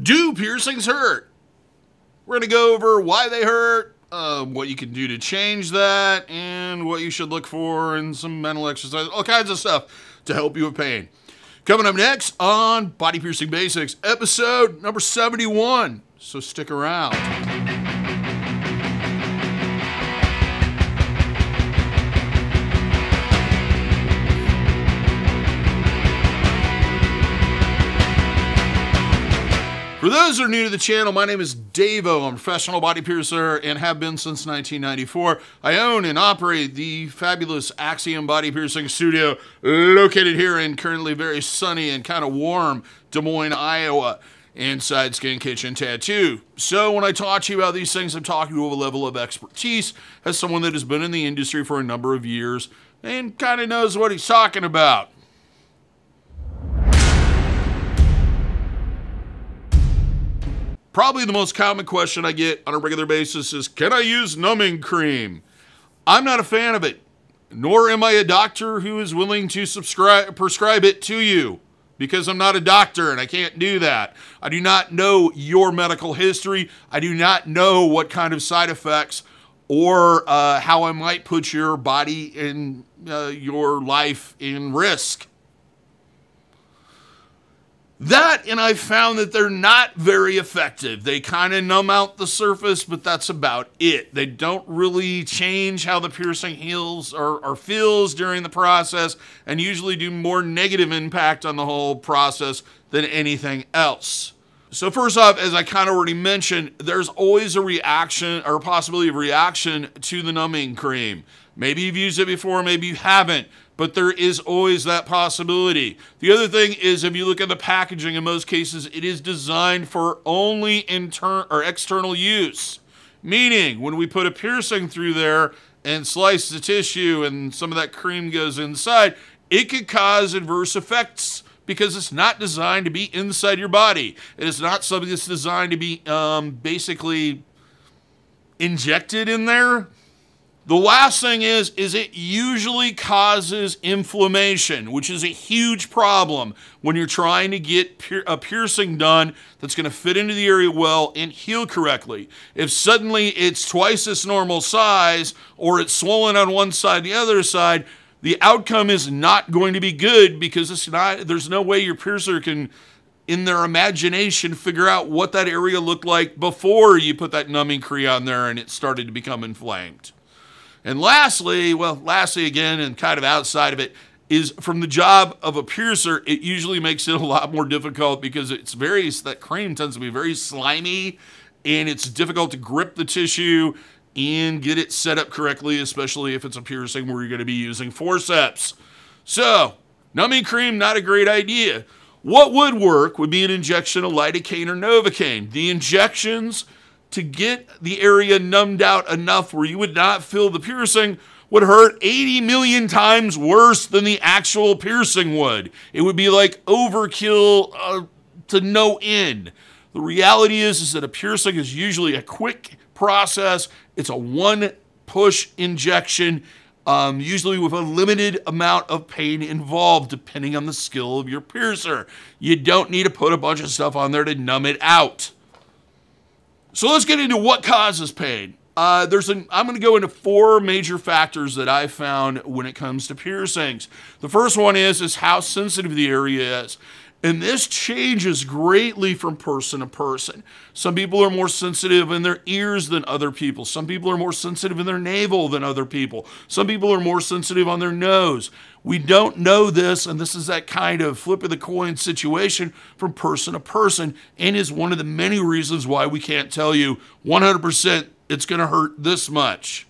Do piercings hurt? We're going to go over why they hurt, uh, what you can do to change that, and what you should look for, and some mental exercise, all kinds of stuff to help you with pain. Coming up next on Body Piercing Basics, episode number 71. So stick around. For those who are new to the channel, my name is Davo. I'm a professional body piercer and have been since 1994. I own and operate the fabulous Axiom Body Piercing Studio located here in currently very sunny and kind of warm Des Moines, Iowa inside Skin Kitchen Tattoo. So when I talk to you about these things, I'm talking to a level of expertise as someone that has been in the industry for a number of years and kind of knows what he's talking about. Probably the most common question I get on a regular basis is Can I use numbing cream? I'm not a fan of it, nor am I a doctor who is willing to subscribe, prescribe it to you because I'm not a doctor and I can't do that. I do not know your medical history. I do not know what kind of side effects or uh, how I might put your body and uh, your life in risk. That, and I found that they're not very effective. They kind of numb out the surface, but that's about it. They don't really change how the piercing heals or, or feels during the process, and usually do more negative impact on the whole process than anything else. So, first off, as I kind of already mentioned, there's always a reaction or a possibility of reaction to the numbing cream. Maybe you've used it before, maybe you haven't but there is always that possibility. The other thing is if you look at the packaging in most cases it is designed for only internal or external use. Meaning when we put a piercing through there and slice the tissue and some of that cream goes inside, it could cause adverse effects because it's not designed to be inside your body. It is not something that's designed to be um, basically injected in there. The last thing is, is it usually causes inflammation, which is a huge problem when you're trying to get a piercing done that's going to fit into the area well and heal correctly. If suddenly it's twice its normal size or it's swollen on one side, the other side, the outcome is not going to be good because it's not, there's no way your piercer can in their imagination figure out what that area looked like before you put that numbing cream on there and it started to become inflamed. And lastly, well, lastly again, and kind of outside of it, is from the job of a piercer, it usually makes it a lot more difficult because it's very, that cream tends to be very slimy and it's difficult to grip the tissue and get it set up correctly, especially if it's a piercing where you're going to be using forceps. So, numbing cream, not a great idea. What would work would be an injection of lidocaine or novocaine. The injections to get the area numbed out enough where you would not feel the piercing would hurt 80 million times worse than the actual piercing would. It would be like overkill uh, to no end. The reality is, is that a piercing is usually a quick process. It's a one push injection, um, usually with a limited amount of pain involved, depending on the skill of your piercer. You don't need to put a bunch of stuff on there to numb it out. So let's get into what causes pain. Uh, there's an, I'm going to go into four major factors that I found when it comes to piercings. The first one is is how sensitive the area is. And this changes greatly from person to person. Some people are more sensitive in their ears than other people. Some people are more sensitive in their navel than other people. Some people are more sensitive on their nose. We don't know this, and this is that kind of flip of the coin situation from person to person, and is one of the many reasons why we can't tell you 100% it's going to hurt this much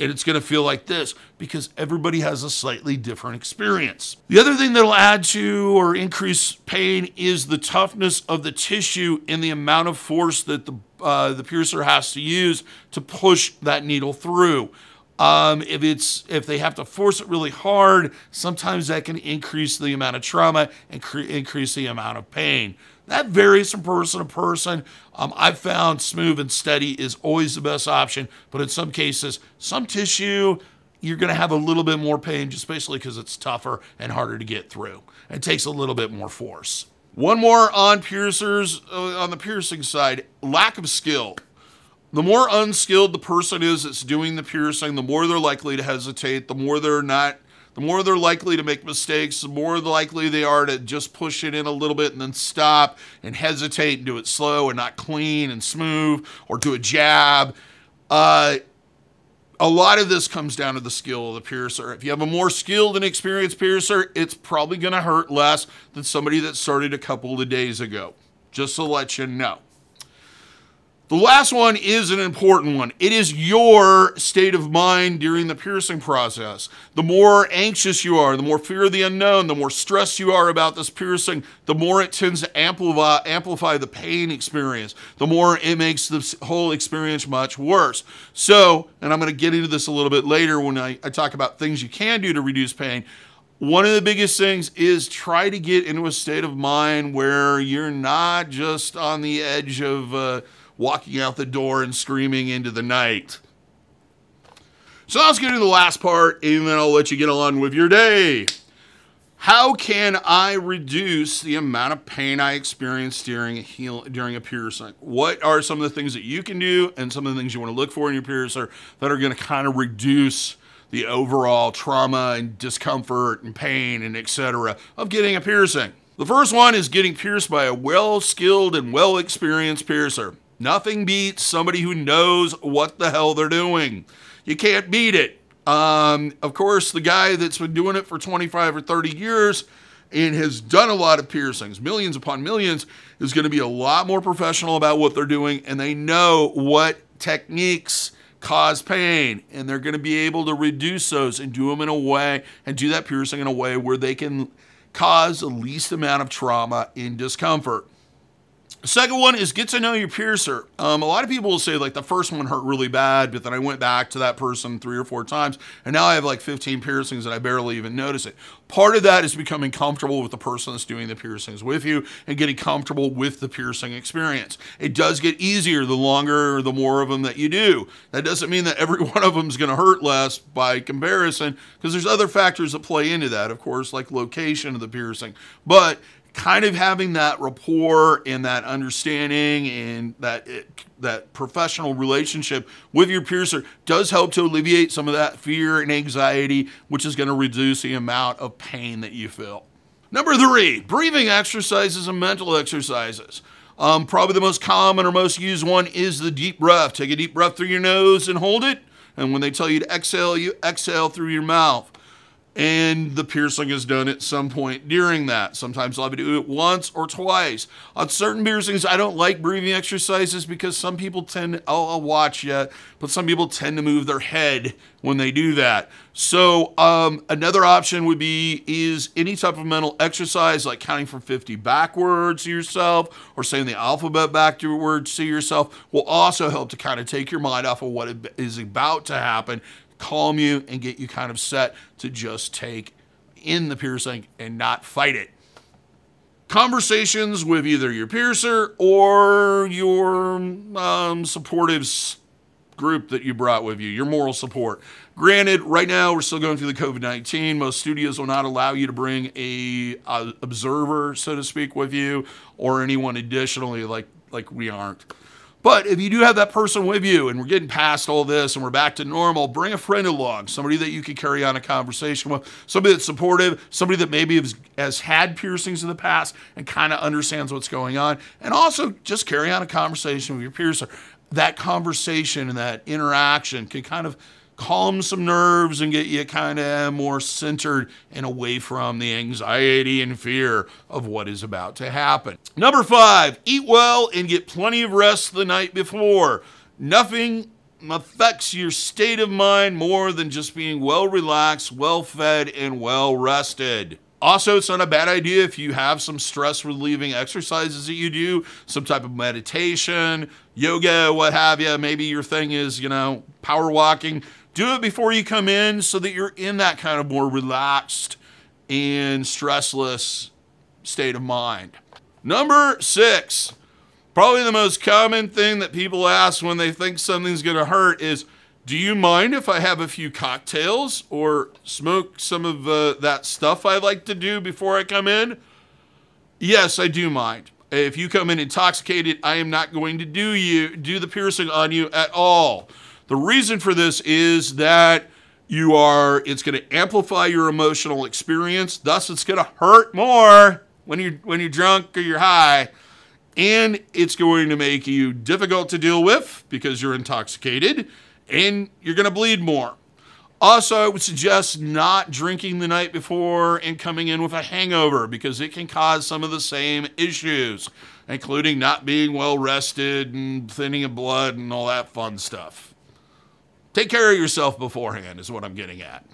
and it's going to feel like this because everybody has a slightly different experience. The other thing that'll add to or increase pain is the toughness of the tissue and the amount of force that the, uh, the piercer has to use to push that needle through. Um, if it's if they have to force it really hard, sometimes that can increase the amount of trauma and increase the amount of pain. That varies from person to person. Um, I've found smooth and steady is always the best option, but in some cases, some tissue, you're going to have a little bit more pain just basically because it's tougher and harder to get through. It takes a little bit more force. One more on piercers, uh, on the piercing side lack of skill. The more unskilled the person is that's doing the piercing, the more they're likely to hesitate, the more they're not the more they're likely to make mistakes, the more likely they are to just push it in a little bit and then stop and hesitate and do it slow and not clean and smooth or do a jab. Uh, a lot of this comes down to the skill of the piercer. If you have a more skilled and experienced piercer, it's probably going to hurt less than somebody that started a couple of days ago. Just to let you know. The last one is an important one. It is your state of mind during the piercing process. The more anxious you are, the more fear of the unknown, the more stressed you are about this piercing, the more it tends to amplify, amplify the pain experience, the more it makes the whole experience much worse. So, and I'm going to get into this a little bit later when I, I talk about things you can do to reduce pain. One of the biggest things is try to get into a state of mind where you're not just on the edge of, uh, walking out the door and screaming into the night. So let's get to the last part, and then I'll let you get on with your day. How can I reduce the amount of pain I experience during a heal, during a piercing? What are some of the things that you can do, and some of the things you want to look for in your piercer that are going to kind of reduce the overall trauma and discomfort and pain and etc. of getting a piercing? The first one is getting pierced by a well-skilled and well-experienced piercer. Nothing beats somebody who knows what the hell they're doing. You can't beat it. Um, of course, the guy that's been doing it for 25 or 30 years and has done a lot of piercings, millions upon millions, is going to be a lot more professional about what they're doing and they know what techniques cause pain and they're going to be able to reduce those and do them in a way and do that piercing in a way where they can cause the least amount of trauma and discomfort. Second one is get to know your piercer. Um, a lot of people will say like the first one hurt really bad, but then I went back to that person three or four times, and now I have like 15 piercings and I barely even notice it. Part of that is becoming comfortable with the person that's doing the piercings with you and getting comfortable with the piercing experience. It does get easier the longer or the more of them that you do. That doesn't mean that every one of them is going to hurt less by comparison, because there's other factors that play into that, of course, like location of the piercing. But kind of having that rapport and that understanding and that that professional relationship with your piercer does help to alleviate some of that fear and anxiety, which is going to reduce the amount of pain that you feel. Number three, breathing exercises and mental exercises. Um, probably the most common or most used one is the deep breath. Take a deep breath through your nose and hold it. And when they tell you to exhale, you exhale through your mouth and the piercing is done at some point during that. Sometimes I'll to do it once or twice. On certain piercings, I don't like breathing exercises because some people tend, I'll, I'll watch yet, but some people tend to move their head when they do that. So um, another option would be is any type of mental exercise like counting from 50 backwards to yourself or saying the alphabet backwards to yourself will also help to kind of take your mind off of what is about to happen calm you and get you kind of set to just take in the piercing and not fight it. Conversations with either your piercer or your um, supportive group that you brought with you, your moral support. Granted, right now we're still going through the COVID 19. Most studios will not allow you to bring a, a observer, so to speak, with you or anyone additionally, like like we aren't. But if you do have that person with you and we're getting past all this and we're back to normal, bring a friend along, somebody that you can carry on a conversation with, somebody that's supportive, somebody that maybe has, has had piercings in the past and kind of understands what's going on. And also just carry on a conversation with your piercer. That conversation and that interaction can kind of calm some nerves and get you kind of more centered and away from the anxiety and fear of what is about to happen. Number five, eat well and get plenty of rest the night before. Nothing affects your state of mind more than just being well relaxed, well fed, and well rested. Also, it's not a bad idea if you have some stress relieving exercises that you do, some type of meditation, yoga, what have you. Maybe your thing is, you know, power walking. Do it before you come in so that you're in that kind of more relaxed and stressless state of mind. Number six, probably the most common thing that people ask when they think something's going to hurt is Do you mind if I have a few cocktails or smoke some of uh, that stuff I like to do before I come in? Yes, I do mind. If you come in intoxicated, I am not going to do you do the piercing on you at all. The reason for this is that you are it's going to amplify your emotional experience, thus it's going to hurt more when you're when you're drunk or you're high, and it's going to make you difficult to deal with because you're intoxicated and you're going to bleed more. Also, I would suggest not drinking the night before and coming in with a hangover because it can cause some of the same issues, including not being well rested and thinning of blood and all that fun stuff. Take care of yourself beforehand, is what I'm getting at.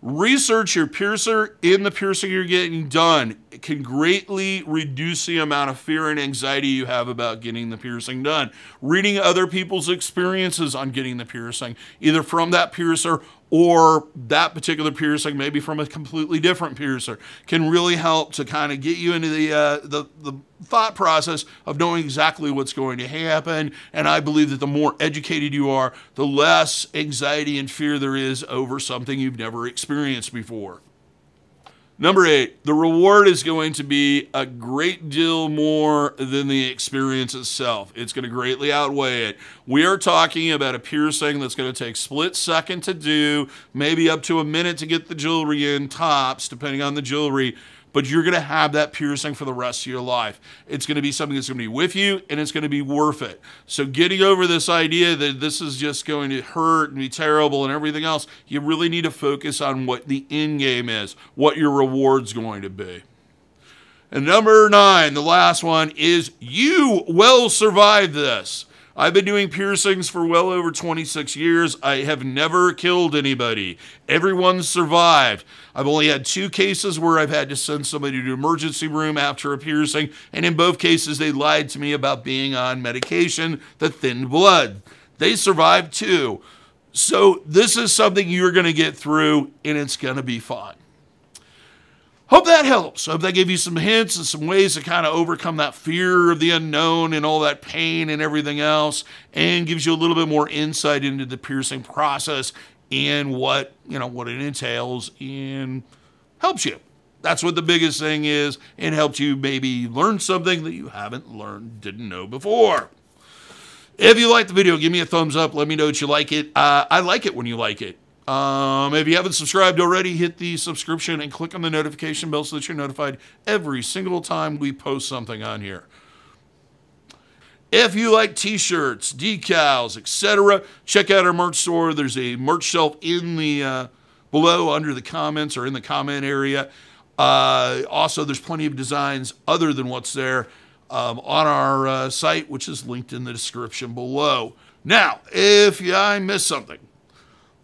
Research your piercer in the piercing you're getting done. It can greatly reduce the amount of fear and anxiety you have about getting the piercing done. Reading other people's experiences on getting the piercing, either from that piercer or that particular piercing, maybe from a completely different piercer, can really help to kind of get you into the, uh, the, the thought process of knowing exactly what's going to happen. And I believe that the more educated you are, the less anxiety and fear there is over something you've never experienced before. Number eight, the reward is going to be a great deal more than the experience itself. It's going to greatly outweigh it. We are talking about a piercing that's going to take split second to do, maybe up to a minute to get the jewelry in, tops, depending on the jewelry but you're going to have that piercing for the rest of your life. It's going to be something that's going to be with you and it's going to be worth it. So, getting over this idea that this is just going to hurt and be terrible and everything else, you really need to focus on what the end game is, what your reward's going to be. And number nine, the last one, is you will survive this. I've been doing piercings for well over 26 years. I have never killed anybody. Everyone's survived. I've only had two cases where I've had to send somebody to emergency room after a piercing, and in both cases, they lied to me about being on medication that thinned blood. They survived too. So, this is something you're going to get through, and it's going to be fine. Hope that helps. Hope that gave you some hints and some ways to kind of overcome that fear of the unknown and all that pain and everything else, and gives you a little bit more insight into the piercing process and what you know what it entails and helps you. That's what the biggest thing is, and helps you maybe learn something that you haven't learned, didn't know before. If you like the video, give me a thumbs up. Let me know that you like it. Uh, I like it when you like it. Um, if you haven't subscribed already, hit the subscription and click on the notification bell so that you're notified every single time we post something on here. If you like t-shirts, decals, etc., check out our merch store. There's a merch shelf in the uh, below under the comments or in the comment area. Uh, also, there's plenty of designs other than what's there um, on our uh, site, which is linked in the description below. Now, if I missed something,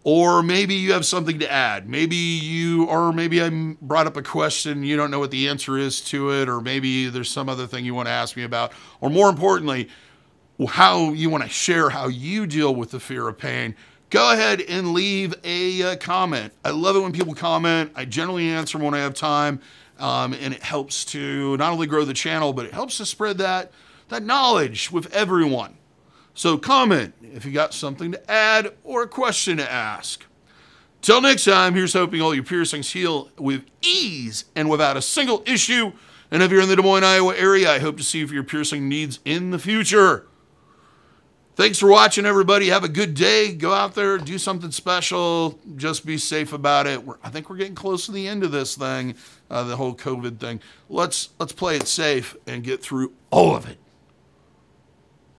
or maybe you have something to add. Maybe you, or maybe I brought up a question, you don't know what the answer is to it, or maybe there's some other thing you want to ask me about. Or more importantly, how you want to share how you deal with the fear of pain. Go ahead and leave a uh, comment. I love it when people comment. I generally answer when I have time, um, and it helps to not only grow the channel, but it helps to spread that, that knowledge with everyone. So comment if you got something to add or a question to ask. Till next time, here's hoping all your piercings heal with ease and without a single issue. And if you're in the Des Moines, Iowa area, I hope to see you for your piercing needs in the future. Thanks for watching, everybody. Have a good day. Go out there, do something special. Just be safe about it. We're, I think we're getting close to the end of this thing, uh, the whole COVID thing. Let's let's play it safe and get through all of it.